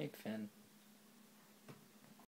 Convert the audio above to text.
Hey, Finn.